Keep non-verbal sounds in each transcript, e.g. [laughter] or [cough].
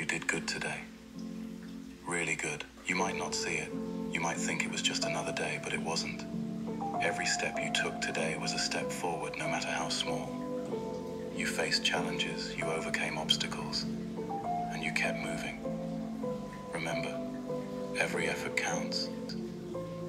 You did good today. Really good. You might not see it. You might think it was just another day, but it wasn't. Every step you took today was a step forward, no matter how small. You faced challenges, you overcame obstacles, and you kept moving. Remember, every effort counts.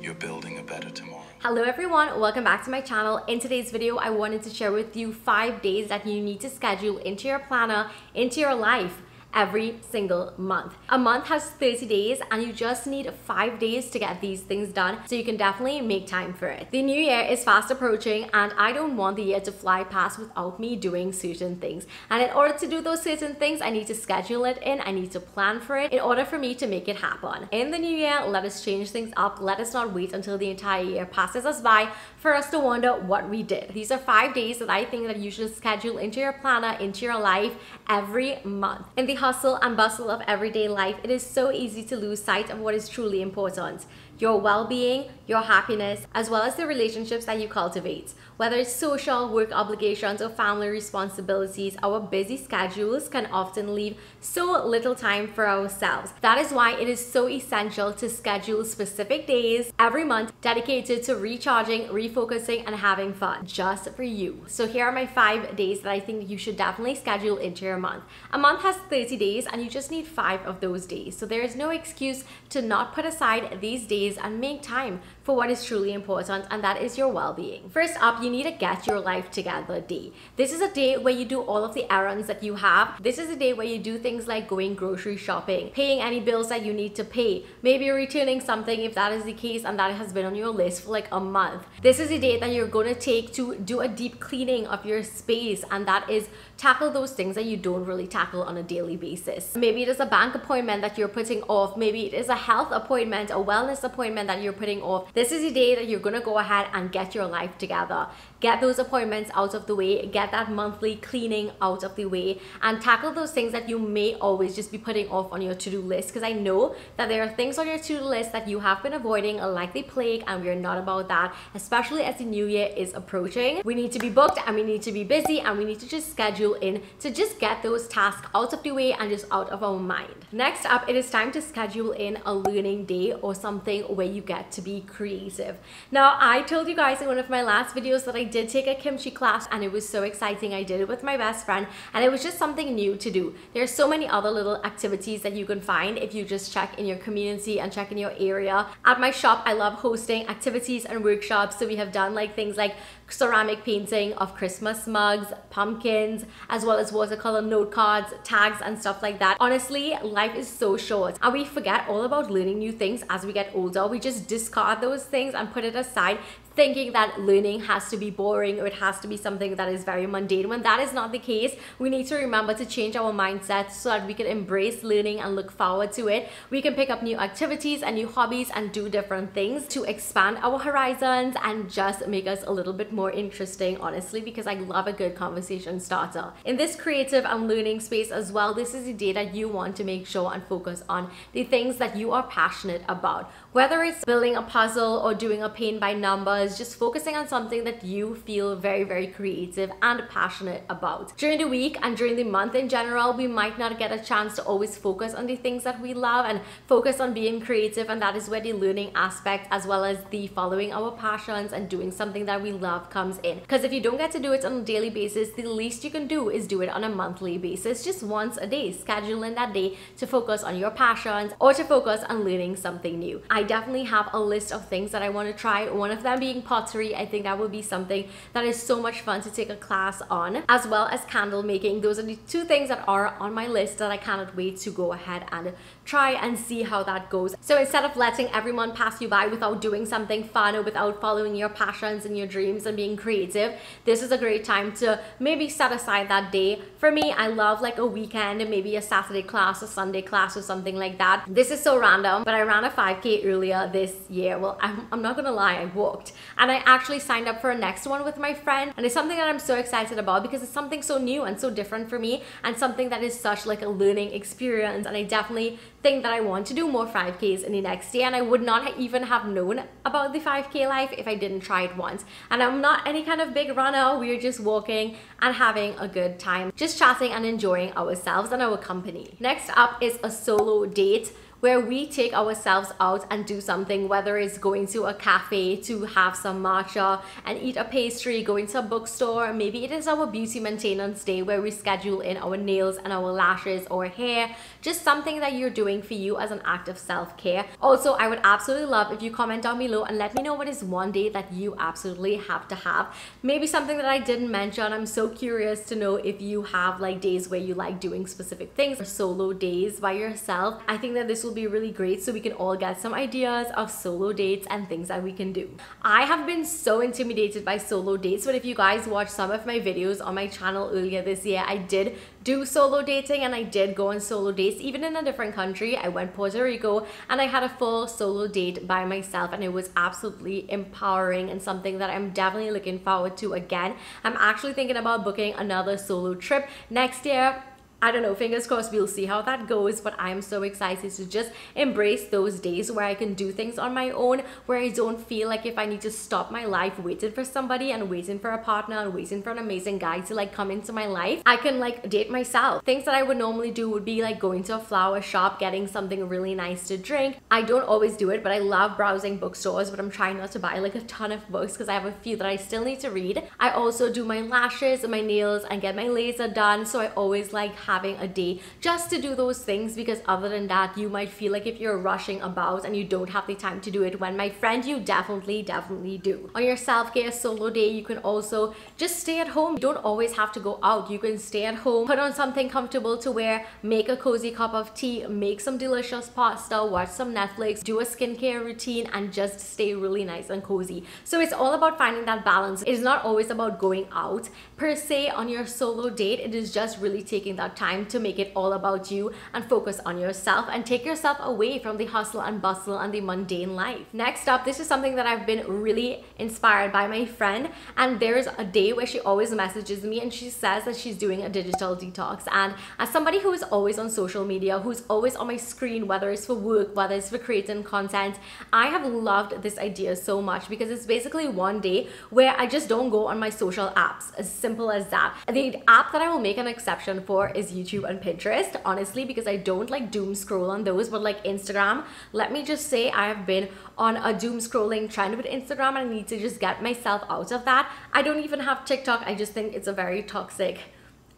You're building a better tomorrow. Hello everyone, welcome back to my channel. In today's video, I wanted to share with you five days that you need to schedule into your planner, into your life every single month. A month has 30 days and you just need five days to get these things done. So you can definitely make time for it. The new year is fast approaching and I don't want the year to fly past without me doing certain things. And in order to do those certain things, I need to schedule it in. I need to plan for it in order for me to make it happen. In the new year, let us change things up. Let us not wait until the entire year passes us by for us to wonder what we did. These are five days that I think that you should schedule into your planner, into your life every month. In the hustle and bustle of everyday life, it is so easy to lose sight of what is truly important your well being, your happiness, as well as the relationships that you cultivate. Whether it's social, work obligations, or family responsibilities, our busy schedules can often leave so little time for ourselves. That is why it is so essential to schedule specific days every month dedicated to recharging, refocusing, and having fun just for you. So, here are my five days that I think you should definitely schedule into your month. A month has 30 days, and you just need five of those days. So, there is no excuse to not put aside these days and make time for what is truly important, and that is your well being. First up, you need to get your life together day. This is a day where you do all of the errands that you have. This is a day where you do things like going grocery shopping, paying any bills that you need to pay, maybe returning something if that is the case and that has been on your list for like a month. This is a day that you're going to take to do a deep cleaning of your space, and that is tackle those things that you don't really tackle on a daily basis. Maybe it is a bank appointment that you're putting off, maybe it is a health appointment, a wellness appointment that you're putting off this is the day that you're gonna go ahead and get your life together. Get those appointments out of the way, get that monthly cleaning out of the way, and tackle those things that you may always just be putting off on your to-do list. Because I know that there are things on your to-do list that you have been avoiding like the plague, and we're not about that, especially as the new year is approaching. We need to be booked and we need to be busy and we need to just schedule in to just get those tasks out of the way and just out of our mind. Next up, it is time to schedule in a learning day or something where you get to be creative. Now, I told you guys in one of my last videos that I did take a kimchi class and it was so exciting. I did it with my best friend and it was just something new to do. There's so many other little activities that you can find if you just check in your community and check in your area. At my shop, I love hosting activities and workshops. So we have done like things like ceramic painting of Christmas mugs, pumpkins, as well as watercolor note cards, tags, and stuff like that. Honestly, life is so short and we forget all about learning new things as we get older. We just discard those things and put it aside thinking that learning has to be boring or it has to be something that is very mundane. When that is not the case, we need to remember to change our mindset so that we can embrace learning and look forward to it. We can pick up new activities and new hobbies and do different things to expand our horizons and just make us a little bit more interesting, honestly, because I love a good conversation starter. In this creative and learning space as well, this is the day that you want to make sure and focus on the things that you are passionate about. Whether it's building a puzzle or doing a paint by numbers, just focusing on something that you feel very, very creative and passionate about. During the week and during the month in general, we might not get a chance to always focus on the things that we love and focus on being creative. And that is where the learning aspect, as well as the following our passions and doing something that we love, comes in. Because if you don't get to do it on a daily basis, the least you can do is do it on a monthly basis, just once a day. Schedule in that day to focus on your passions or to focus on learning something new. I definitely have a list of things that I want to try. One of them being pottery. I think that would be something that is so much fun to take a class on, as well as candle making. Those are the two things that are on my list that I cannot wait to go ahead and try and see how that goes. So instead of letting everyone pass you by without doing something fun or without following your passions and your dreams and being creative, this is a great time to maybe set aside that day. For me, I love like a weekend, maybe a Saturday class, a Sunday class or something like that. This is so random, but I ran a 5K earlier this year. Well, I'm, I'm not gonna lie, I walked And I actually signed up for a next one with my friend. And it's something that I'm so excited about because it's something so new and so different for me and something that is such like a learning experience. And I definitely think that I want to do more 5Ks in the next year. And I would not even have known about the 5K life if I didn't try it once. And I'm not any kind of big runner. We're just walking and having a good time, just chatting and enjoying ourselves and our company. Next up is a solo date where we take ourselves out and do something, whether it's going to a cafe to have some matcha and eat a pastry, going to a bookstore, maybe it is our beauty maintenance day where we schedule in our nails and our lashes or hair, just something that you're doing for you as an act of self-care. Also, I would absolutely love if you comment down below and let me know what is one day that you absolutely have to have. Maybe something that I didn't mention. I'm so curious to know if you have like days where you like doing specific things or solo days by yourself. I think that this will will be really great so we can all get some ideas of solo dates and things that we can do. I have been so intimidated by solo dates, but if you guys watched some of my videos on my channel earlier this year, I did do solo dating and I did go on solo dates even in a different country. I went Puerto Rico and I had a full solo date by myself and it was absolutely empowering and something that I'm definitely looking forward to again. I'm actually thinking about booking another solo trip next year I don't know, fingers crossed, we'll see how that goes. But I'm so excited to just embrace those days where I can do things on my own, where I don't feel like if I need to stop my life waiting for somebody and waiting for a partner and waiting for an amazing guy to like come into my life, I can like date myself. Things that I would normally do would be like going to a flower shop, getting something really nice to drink. I don't always do it, but I love browsing bookstores, but I'm trying not to buy like a ton of books because I have a few that I still need to read. I also do my lashes and my nails and get my laser done. So I always like having a day just to do those things because other than that you might feel like if you're rushing about and you don't have the time to do it when my friend you definitely definitely do. On your self-care solo day you can also just stay at home. You don't always have to go out. You can stay at home put on something comfortable to wear make a cozy cup of tea make some delicious pasta watch some netflix do a skincare routine and just stay really nice and cozy. So it's all about finding that balance. It is not always about going out. Per se on your solo date it is just really taking that time to make it all about you and focus on yourself and take yourself away from the hustle and bustle and the mundane life. Next up, this is something that I've been really inspired by my friend and there's a day where she always messages me and she says that she's doing a digital detox and as somebody who is always on social media, who's always on my screen, whether it's for work, whether it's for creating content, I have loved this idea so much because it's basically one day where I just don't go on my social apps, as simple as that. The app that I will make an exception for is YouTube and Pinterest, honestly, because I don't like doom scroll on those, but like Instagram, let me just say I have been on a doom scrolling trend with Instagram and I need to just get myself out of that. I don't even have TikTok. I just think it's a very toxic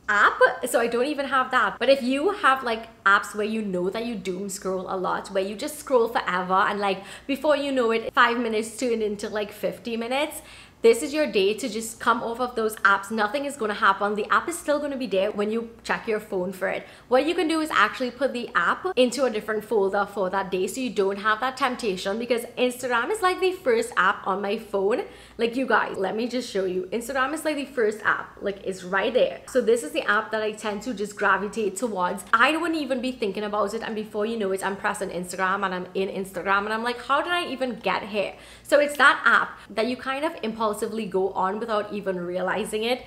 app so i don't even have that but if you have like apps where you know that you doom scroll a lot where you just scroll forever and like before you know it five minutes turn into like 50 minutes this is your day to just come off of those apps. Nothing is going to happen. The app is still going to be there when you check your phone for it. What you can do is actually put the app into a different folder for that day so you don't have that temptation because Instagram is like the first app on my phone. Like you guys, let me just show you. Instagram is like the first app, like it's right there. So this is the app that I tend to just gravitate towards. I wouldn't even be thinking about it and before you know it, I'm pressing Instagram and I'm in Instagram and I'm like, how did I even get here? So it's that app that you kind of impulsively go on without even realizing it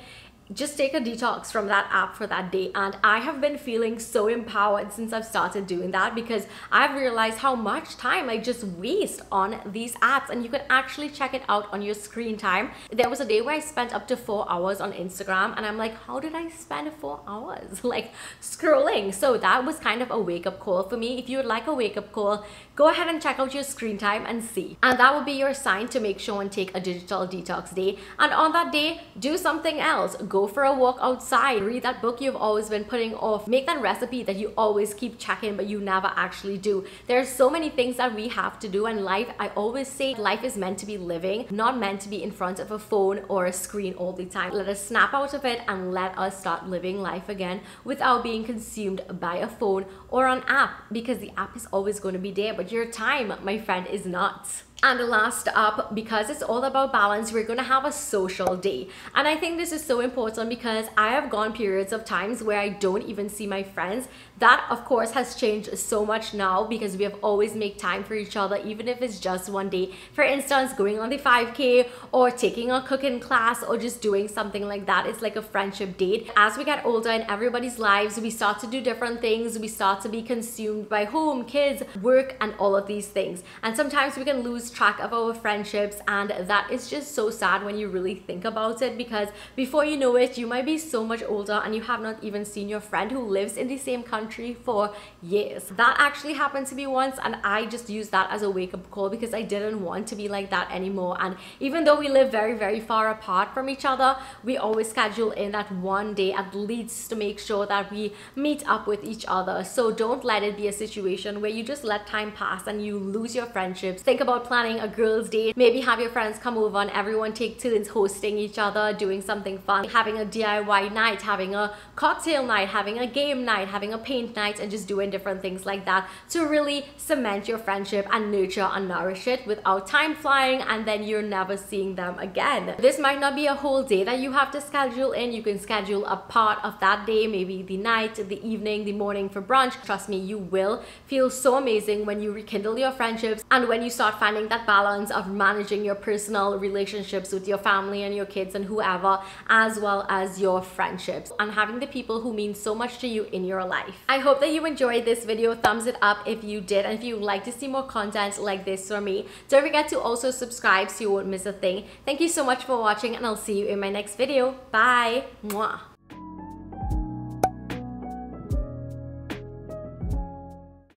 just take a detox from that app for that day. And i have been feeling so empowered since i've started doing that because i've realized how much time i just waste on these apps. And you can actually check it out on your screen time. There was a day where i spent up to four hours on instagram and i'm like how did i spend four hours? [laughs] Like scrolling. So that was kind of a wake-up call for me. If you would like a wake-up call go ahead and check out your screen time and see. And that will be your sign to make sure and take a digital detox day. And on that day do something else. Go for a walk outside, read that book you've always been putting off, make that recipe that you always keep checking but you never actually do. There's so many things that we have to do in life. I always say life is meant to be living, not meant to be in front of a phone or a screen all the time. Let us snap out of it and let us start living life again without being consumed by a phone or an app because the app is always going to be there, but your time, my friend, is not. And last up, because it's all about balance, we're gonna have a social day. And I think this is so important because I have gone periods of times where I don't even see my friends. That of course has changed so much now because we have always make time for each other, even if it's just one day. For instance, going on the 5K or taking a cooking class or just doing something like that. It's like a friendship date. As we get older in everybody's lives, we start to do different things. We start to be consumed by home, kids, work, and all of these things. And sometimes we can lose track of our friendships and that is just so sad when you really think about it because before you know it you might be so much older and you have not even seen your friend who lives in the same country for years. That actually happened to me once and I just used that as a wake-up call because I didn't want to be like that anymore. And even though we live very very far apart from each other we always schedule in that one day at least to make sure that we meet up with each other. So don't let it be a situation where you just let time pass and you lose your friendships. Think about planning a girls' day. Maybe have your friends come over and everyone take turns hosting each other, doing something fun, having a DIY night, having a cocktail night, having a game night, having a paint night, and just doing different things like that to really cement your friendship and nurture and nourish it without time flying and then you're never seeing them again. This might not be a whole day that you have to schedule in. You can schedule a part of that day, maybe the night, the evening, the morning for brunch. Trust me, you will feel so amazing when you rekindle your friendships and when you start finding finding that balance of managing your personal relationships with your family and your kids and whoever, as well as your friendships and having the people who mean so much to you in your life. I hope that you enjoyed this video. Thumbs it up if you did. And if you would like to see more content like this from me, don't forget to also subscribe so you won't miss a thing. Thank you so much for watching and I'll see you in my next video. Bye. Mwah.